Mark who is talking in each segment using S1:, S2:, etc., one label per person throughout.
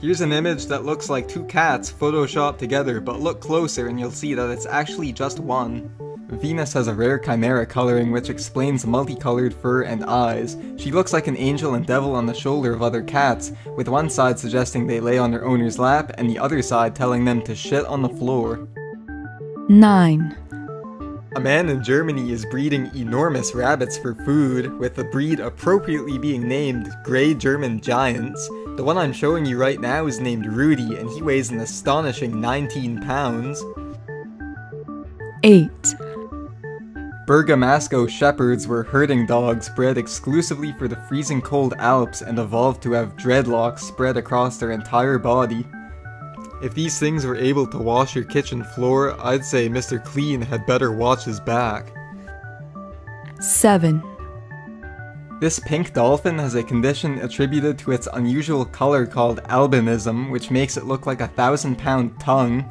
S1: Here's an image that looks like two cats photoshopped together, but look closer and you'll see that it's actually just one. Venus has a rare chimera coloring which explains multicolored fur and eyes. She looks like an angel and devil on the shoulder of other cats, with one side suggesting they lay on their owner's lap and the other side telling them to shit on the floor.
S2: 9.
S1: A man in Germany is breeding enormous rabbits for food, with the breed appropriately being named Grey German Giants. The one I'm showing you right now is named Rudy, and he weighs an astonishing 19 pounds.
S2: 8.
S1: Bergamasco shepherds were herding dogs bred exclusively for the freezing cold Alps and evolved to have dreadlocks spread across their entire body. If these things were able to wash your kitchen floor, I'd say Mr. Clean had better watch his back.
S2: 7.
S1: This pink dolphin has a condition attributed to its unusual color called albinism, which makes it look like a thousand pound tongue.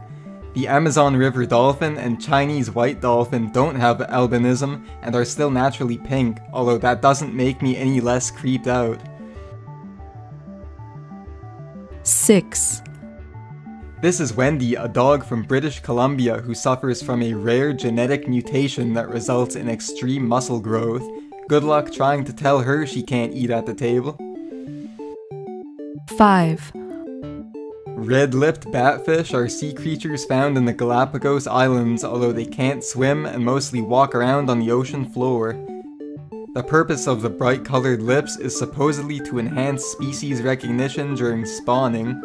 S1: The Amazon River dolphin and Chinese white dolphin don't have albinism and are still naturally pink, although that doesn't make me any less creeped out.
S2: 6.
S1: This is Wendy, a dog from British Columbia who suffers from a rare genetic mutation that results in extreme muscle growth. Good luck trying to tell her she can't eat at the table.
S2: 5.
S1: Red-lipped batfish are sea creatures found in the Galapagos Islands, although they can't swim and mostly walk around on the ocean floor. The purpose of the bright-colored lips is supposedly to enhance species recognition during spawning.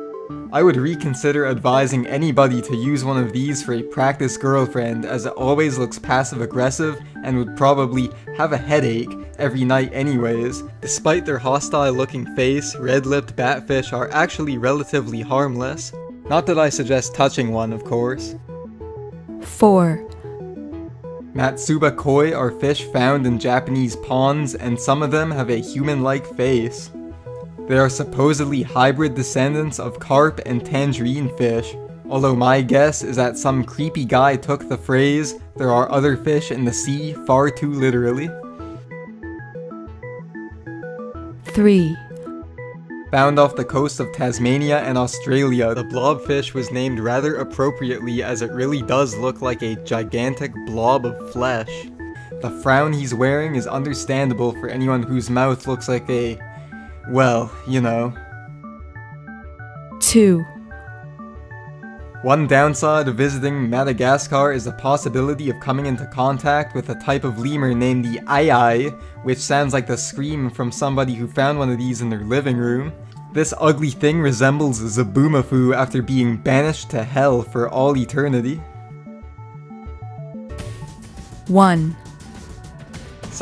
S1: I would reconsider advising anybody to use one of these for a practice girlfriend as it always looks passive aggressive and would probably have a headache every night anyways. Despite their hostile looking face, red-lipped batfish are actually relatively harmless. Not that I suggest touching one, of course.
S2: 4.
S1: Matsuba koi are fish found in Japanese ponds and some of them have a human-like face. They are supposedly hybrid descendants of carp and tangerine fish, although my guess is that some creepy guy took the phrase, there are other fish in the sea, far too literally.
S2: 3.
S1: Found off the coast of Tasmania and Australia, the blobfish was named rather appropriately as it really does look like a gigantic blob of flesh. The frown he's wearing is understandable for anyone whose mouth looks like a well, you know.
S2: 2.
S1: One downside of visiting Madagascar is the possibility of coming into contact with a type of lemur named the Ai, which sounds like the scream from somebody who found one of these in their living room. This ugly thing resembles Zoboomafoo after being banished to hell for all eternity.
S2: 1.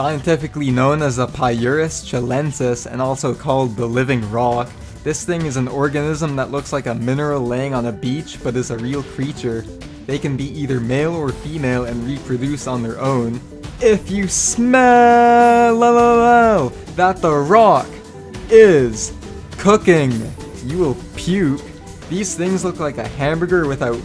S1: Scientifically known as a Pyura chilensis and also called the living rock, this thing is an organism that looks like a mineral laying on a beach but is a real creature. They can be either male or female and reproduce on their own. If you smell that the rock is cooking, you will puke. These things look like a hamburger without